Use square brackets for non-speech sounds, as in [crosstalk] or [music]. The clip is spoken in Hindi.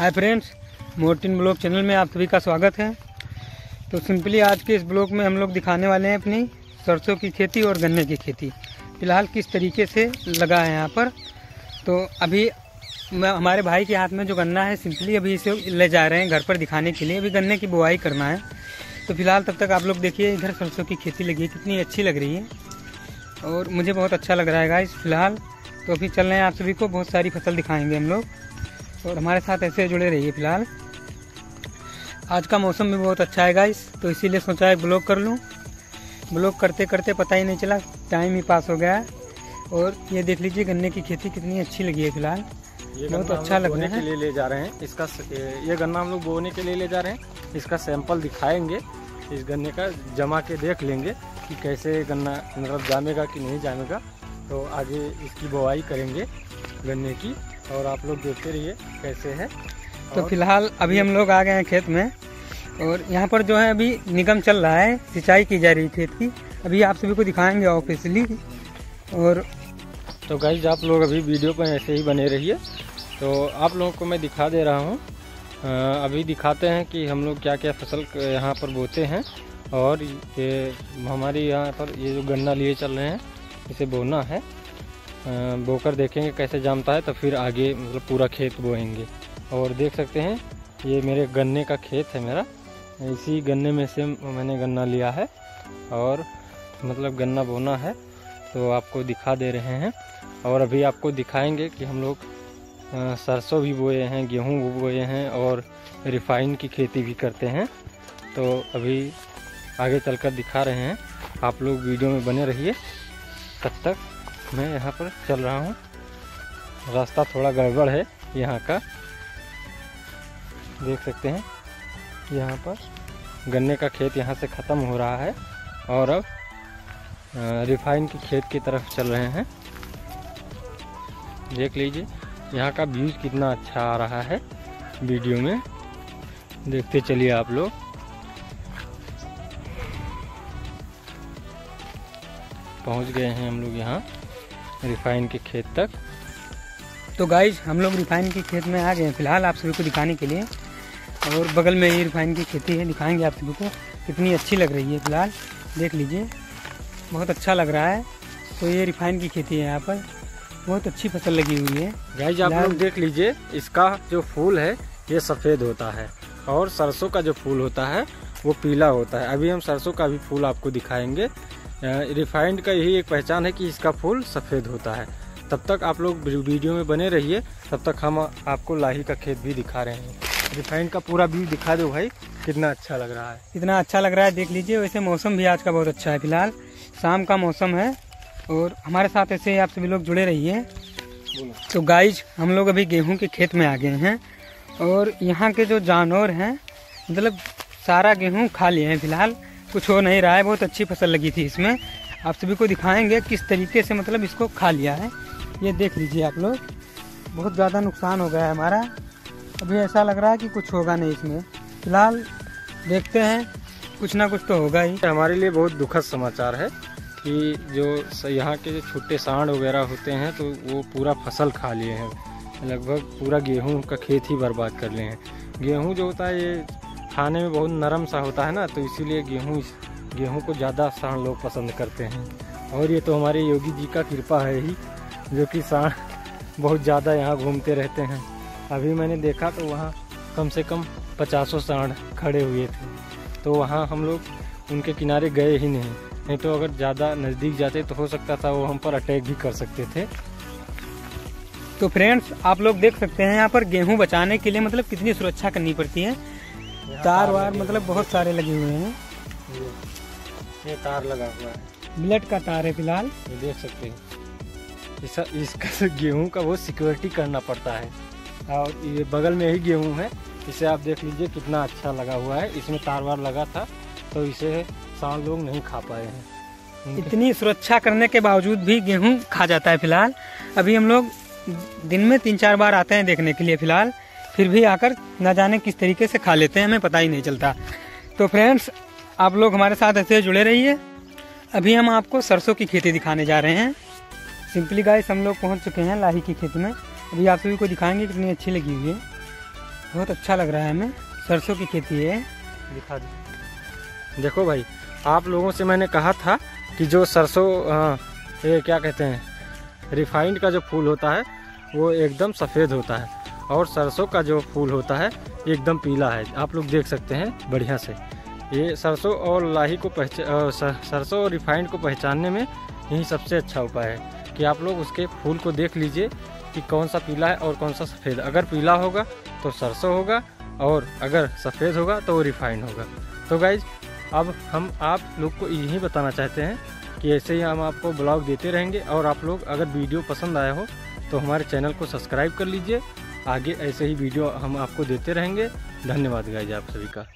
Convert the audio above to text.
हाय फ्रेंड्स मोर्टिन ब्लॉग चैनल में आप सभी का स्वागत है। तो सिंपली आज के इस ब्लॉग में हम लोग दिखाने वाले हैं अपनी सरसों की खेती और गन्ने की खेती। फ़िलहाल किस तरीके से लगा है यहाँ पर? तो अभी हमारे भाई के हाथ में जो गन्ना है सिंपली अभी इसे ले जा रहे हैं घर पर दिखाने के लिए। अभी गन्ने की बुआई करना है। तो फ़िलहाल तब तक आप लोग देखिए, इधर सरसों की खेती लगी है, कितनी अच्छी लग रही है। और मुझे बहुत अच्छा लग रहा है गाइस फ़िलहाल। तो अभी चल रहे हैं आप सभी को, बहुत सारी फ़सल दिखाएँगे हम लोग। और हमारे साथ ऐसे जुड़े रहिए फ़िलहाल। आज का मौसम भी बहुत अच्छा है गाइस तो इसीलिए सोचा है ब्लॉग कर लूँ। ब्लॉग करते करते पता ही नहीं चला टाइम ही पास हो गया है। और ये देख लीजिए गन्ने की खेती कितनी अच्छी लगी है फ़िलहाल। ये बहुत अच्छा लोग रहा है। के लिए ले जा रहे हैं। इसका ये गन्ना हम लोग बोने के लिए ले जा रहे हैं। इसका सैंपल दिखाएँगे। इस गन्ने का जमा के देख लेंगे कि कैसे गन्ना मतलब जामेगा कि नहीं जामेगा। तो आगे इसकी बुआई करेंगे गन्ने की। और आप लोग देखते रहिए कैसे है। तो फ़िलहाल अभी हम लोग आ गए हैं खेत में और यहाँ पर जो है अभी निगम चल रहा है सिंचाई की जा रही है खेत की। अभी आप सभी को दिखाएँगे ऑफिसली और तो गाइज़ आप लोग अभी वीडियो पर ऐसे ही बने रहिए। तो आप लोगों को मैं दिखा दे रहा हूँ। अभी दिखाते हैं कि हम लोग क्या क्या फ़सल यहाँ पर बोते हैं। और ये हमारी यहाँ पर ये जो गन्ना लिए चल रहे हैं इसे बोना है। बोकर देखेंगे कैसे जमता है तो फिर आगे मतलब पूरा खेत बोएँगे। और देख सकते हैं, ये मेरे गन्ने का खेत है मेरा। इसी गन्ने में से मैंने गन्ना लिया है, और मतलब गन्ना बोना है तो आपको दिखा दे रहे हैं। और अभी आपको दिखाएँगे कि हम लोग सरसों भी बोए हैं, गेहूँ भी बोए हैं, और रिफाइन की खेती भी करते हैं। तो अभी आगे चलकर दिखा रहे हैं। आप लोग वीडियो में बने रहिए। तब तक मैं यहाँ पर चल रहा हूँ। रास्ता थोड़ा गड़बड़ है यहाँ का। देख सकते हैं, यहाँ पर गन्ने का खेत यहाँ से ख़त्म हो रहा है और अब रिफाइन के खेत की तरफ़ चल रहे हैं। देख लीजिए, यहाँ का व्यूज़ कितना अच्छा आ रहा है वीडियो में। देखते चलिए आप लोग। पहुँच गए हैं हम लोग यहाँ। रिफाइन के खेत तक। तो गाइज़ हम लोग रिफाइन के खेत में आ गए हैं फ़िलहाल आप सभी को दिखाने के लिए। और बगल में ही रिफाइन की खेती है दिखाएँगे आप सभी को। कितनी अच्छी लग रही है फ़िलहाल देख लीजिए। बहुत अच्छा लग रहा है। तो ये रिफाइन की खेती है यहाँ पर। बहुत अच्छी फ़सल लगी हुई है। गाइज़ आप लोग देख लीजिए इसका जो फूल है ये सफ़ेद होता है। और सरसों का जो फूल होता है वो पीला होता है। अभी हम सरसों का भी फूल आपको दिखाएँगे। रिफाइंड का यही एक पहचान है कि इसका फूल सफ़ेद होता है। तब तक आप लोग वीडियो में बने रहिए। तब तक हम आपको लाही का खेत भी दिखा रहे हैं। रिफाइंड का पूरा व्यू दिखा दो भाई कितना अच्छा लग रहा है। कितना अच्छा लग रहा है देख लीजिए। वैसे मौसम भी आज का बहुत अच्छा है फ़िलहाल। शाम का मौसम है और हमारे साथ ऐसे ही आप सभी लोग जुड़े रहिए। तो गाइज़ हम लोग अभी गेहूँ के खेत में आ गए हैं और यहाँ के जो जानवर हैं मतलब सारा गेहूँ खा लिए हैं फ़िलहाल। कुछ हो नहीं रहा है, बहुत अच्छी फ़सल लगी थी इसमें। आप सभी को दिखाएँगे किस तरीके से मतलब इसको खा लिया है। ये देख लीजिए आप लोग, बहुत ज़्यादा नुकसान हो गया है हमारा। अभी ऐसा लग रहा है कि कुछ होगा नहीं इसमें। फ़िलहाल देखते हैं, कुछ ना कुछ तो होगा ही। हमारे लिए बहुत दुखद समाचार है कि जो यहाँ के जो छोटे सांड वगैरह होते हैं तो वो पूरा फ़सल खा लिए हैं। लगभग पूरा गेहूँ का खेत ही बर्बाद कर लिए हैं। गेहूँ जो होता है, ये खाने में बहुत नरम सा होता है ना तो इसीलिए गेहूँ गेहूँ को ज़्यादा सांड लोग पसंद करते हैं। और ये तो हमारे योगी जी का कृपा है ही, जो कि सांड बहुत ज़्यादा यहाँ घूमते रहते हैं। अभी मैंने देखा तो वहाँ कम से कम पचासों सांड खड़े हुए थे। तो वहाँ हम लोग उनके किनारे गए ही नहीं। नहीं तो अगर ज़्यादा नज़दीक जाते तो हो सकता था वो हम पर अटैक भी कर सकते थे। तो फ्रेंड्स, आप लोग देख सकते हैं यहाँ पर गेहूँ बचाने के लिए मतलब कितनी सुरक्षा करनी पड़ती है। तार वार मतलब बहुत सारे लगे हुए हैं। ये, ये तार लगा हुआ है। ब्लड का तार है फ़िलहाल। ये देख सकते हैं। इसका इसका [laughs] गेहूँ का वो सिक्योरिटी करना पड़ता है। और ये बगल में ही गेहूँ है। इसे आप देख लीजिए कितना अच्छा लगा हुआ है। इसमें तार वार लगा था तो इसे सांड लोग नहीं खा पाए हैं। इतनी सुरक्षा करने के बावजूद भी गेहूँ खा जाता है फ़िलहाल। अभी हम लोग दिन में तीन चार बार आते हैं देखने के लिए फ़िलहाल। फिर भी आकर न जाने किस तरीके से खा लेते हैं, हमें पता ही नहीं चलता। तो फ्रेंड्स आप लोग हमारे साथ ऐसे जुड़े रहिए। अभी हम आपको सरसों की खेती दिखाने जा रहे हैं। सिंपली गाइस हम लोग पहुँच चुके हैं लाही की खेती में। अभी आप सभी को दिखाएँगे कितनी अच्छी लगी हुई है। बहुत अच्छा लग रहा है हमें। सरसों की खेती है। दिखा दो। देखो भाई, आप लोगों से मैंने कहा था कि जो सरसों ये क्या कहते हैं, रिफाइंड का जो फूल होता है, वो एकदम सफ़ेद होता है। और सरसों का जो फूल होता है एकदम पीला है। आप लोग देख सकते हैं बढ़िया से। ये सरसों और लाही को पहचान सरसों और रिफाइंड को पहचानने में यही सबसे अच्छा उपाय है कि आप लोग उसके फूल को देख लीजिए कि कौन सा पीला है और कौन सा सफ़ेद। अगर पीला होगा तो सरसों होगा और अगर सफ़ेद होगा तो वो रिफाइंड होगा। तो गाइज़, अब हम आप लोग को यही बताना चाहते हैं कि ऐसे ही हम आपको ब्लॉग देते रहेंगे और आप लोग अगर वीडियो पसंद आया हो तो हमारे चैनल को सब्सक्राइब कर लीजिए आगे ऐसे ही वीडियो हम आपको देते रहेंगे। धन्यवाद गाइज़ आप सभी का।